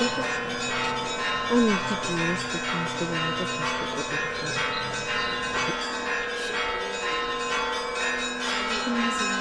兄貴気にして感じしてもらうとさてくだけ。